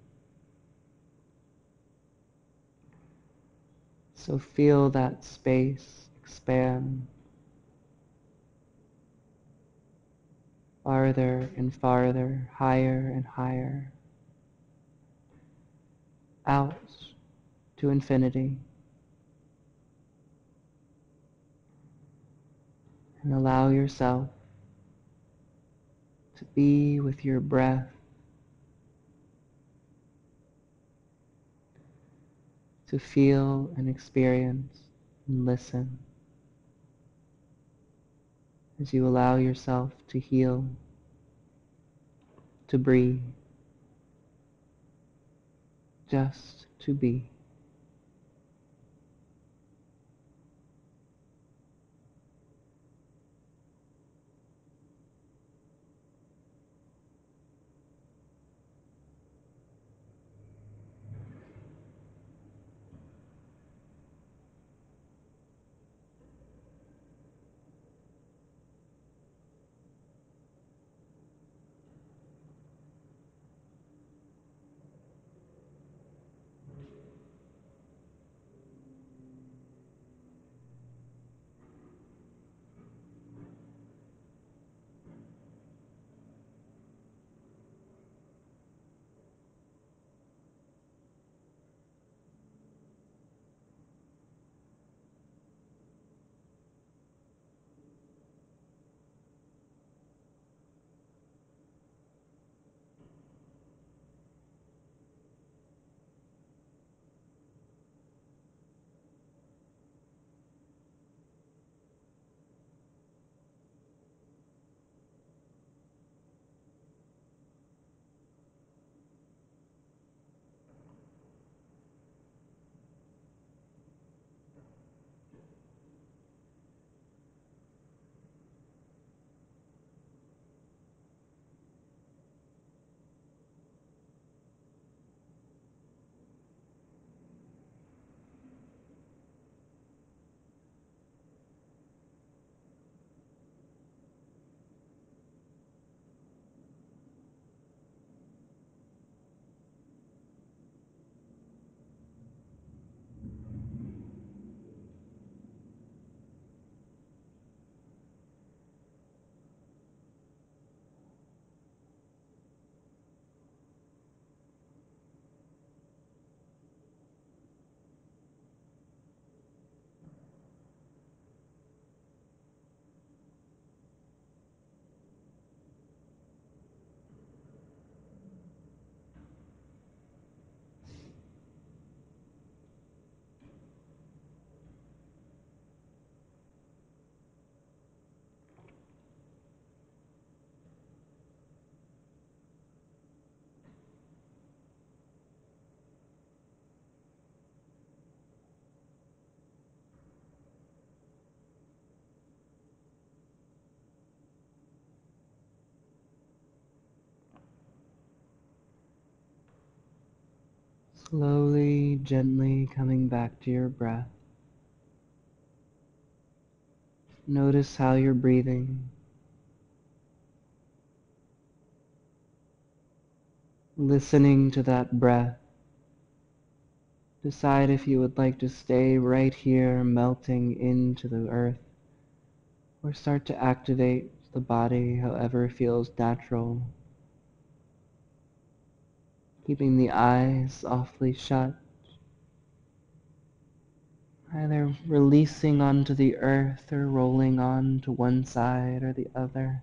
So feel that space expand farther and farther, higher and higher, out to infinity. And allow yourself to be with your breath. To feel and experience and listen as you allow yourself to heal, to breathe, just to be. Slowly, gently coming back to your breath. Notice how you're breathing. Listening to that breath. Decide if you would like to stay right here melting into the earth or start to activate the body however feels natural. Keeping the eyes softly shut, either releasing onto the earth or rolling on to one side or the other.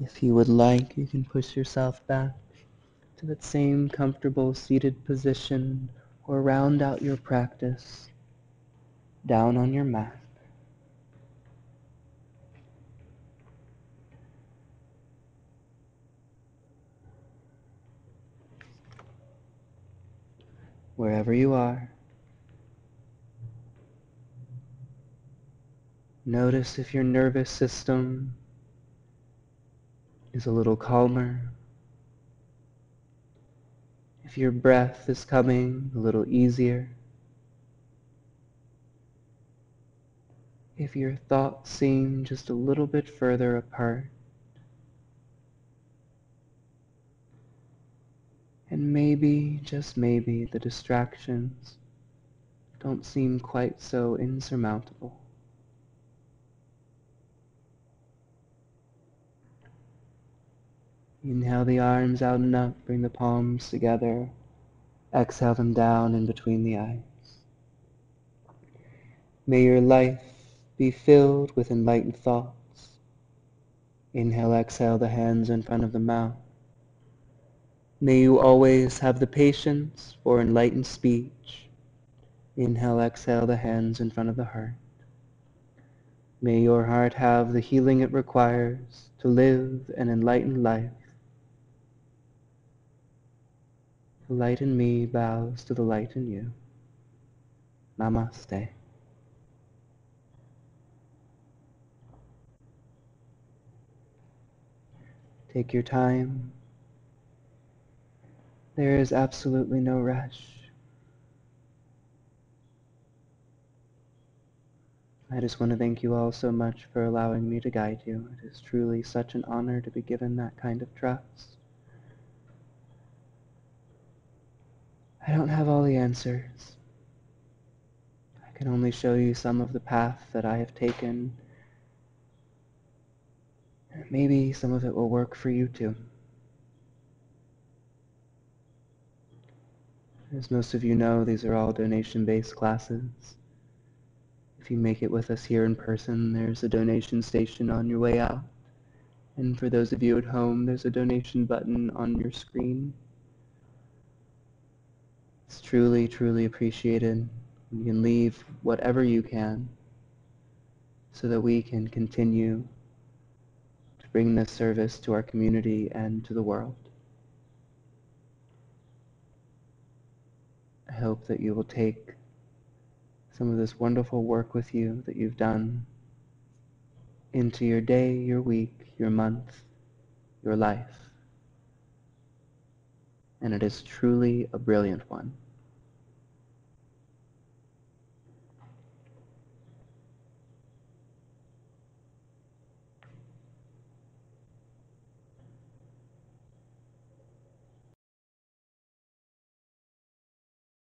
If you would like, you can push yourself back to that same comfortable seated position or round out your practice down on your mat. Wherever you are, notice if your nervous system is a little calmer. If your breath is coming a little easier, if your thoughts seem just a little bit further apart, and maybe, just maybe, the distractions don't seem quite so insurmountable. Inhale the arms out and up, bring the palms together. Exhale them down in between the eyes. May your life be filled with enlightened thoughts. Inhale, exhale the hands in front of the mouth. May you always have the patience for enlightened speech. Inhale, exhale the hands in front of the heart. May your heart have the healing it requires to live an enlightened life The light in me bows to the light in you. Namaste. Take your time. There is absolutely no rush. I just want to thank you all so much for allowing me to guide you. It is truly such an honor to be given that kind of trust. I don't have all the answers. I can only show you some of the path that I have taken. Maybe some of it will work for you too. As most of you know, these are all donation-based classes. If you make it with us here in person, there's a donation station on your way out. And for those of you at home, there's a donation button on your screen. It's truly, truly appreciated. You can leave whatever you can so that we can continue to bring this service to our community and to the world. I hope that you will take some of this wonderful work with you that you've done into your day, your week, your month, your life and it is truly a brilliant one.